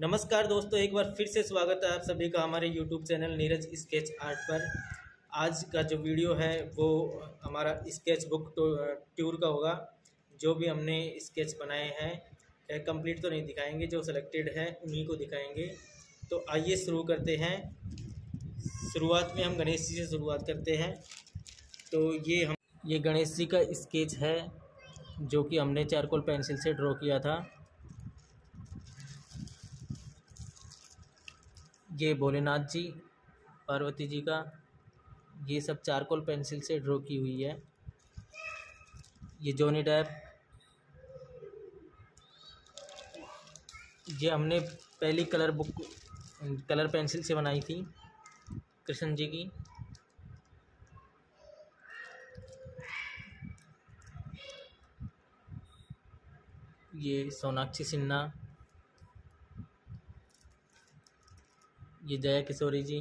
नमस्कार दोस्तों, एक बार फिर से स्वागत है आप सभी का हमारे YouTube channel Neeraj sketch art पर। आज का जो वीडियो है, वो हमारा स्केच बुक टूर का होगा, जो भी हमने स्केच बनाए हैं। कंप्लीट तो नहीं दिखाएँगे, जो सिलेक्टेड है, उन्हीं को दिखाएँगे। तो आइए शुरू करते हैं। शुरुआत में हम गणेश जी से शुरुआत करते हैं। तो ये हम, ये गणेश जी का स्केच है, जो कि हमने चारकोल पेंसिल से ड्रॉ किया था। ये भोलेनाथ जी, पार्वती जी का। ये सब चारकोल पेंसिल से ड्रॉ की हुई है। ये जोनी डैप ये हमने पहली कलर बुक, कलर पेंसिल से बनाई थी, कृष्ण जी की। ये सोनाक्षी सिन्हा। ये जया किशोरी जी।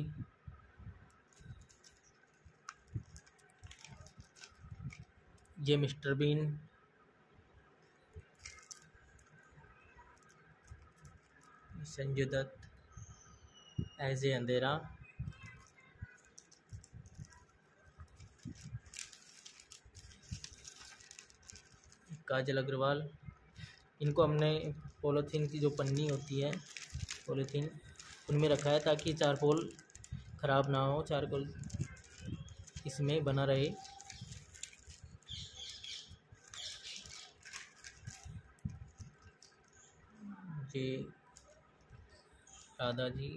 ये mister Bean. Sanjay Dutt. As a अंधेरा। काजल अग्रवाल। इनको हमने पॉलीथीन की जो पन्नी होती है, पॉलीथीन उनमें रखा है ताकि चारकोल ख़राब ना हो चारकोल इसमें बना रहे। राधा जी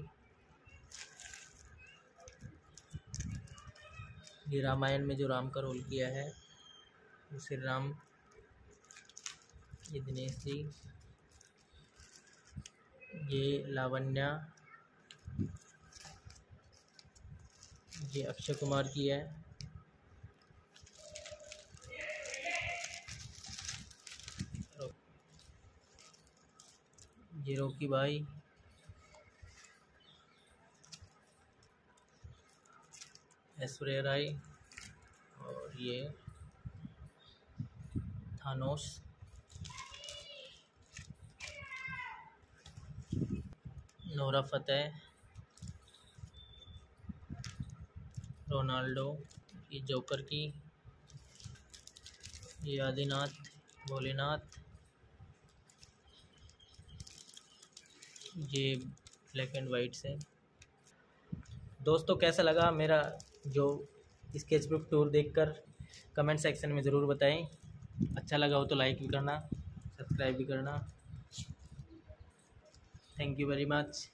ये रामायण में जो राम का रोल किया है श्री राम, ये दिनेश जी। ये लावण्या ये अक्षय कुमार की है। ये रोकी भाई। ऐश्वर्या राय और ये थानोस। Nora Fatehi. रोनाल्डो ये जोकर की। ये आदिनाथ, भोलेनाथ। ये ब्लैक एंड वाइट से। दोस्तों, कैसा लगा मेरा जो स्केच बुक टूर देखकर? कमेंट सेक्शन में ज़रूर बताएँ। अच्छा लगा हो तो लाइक भी करना सब्सक्राइब भी करना। Thank you very much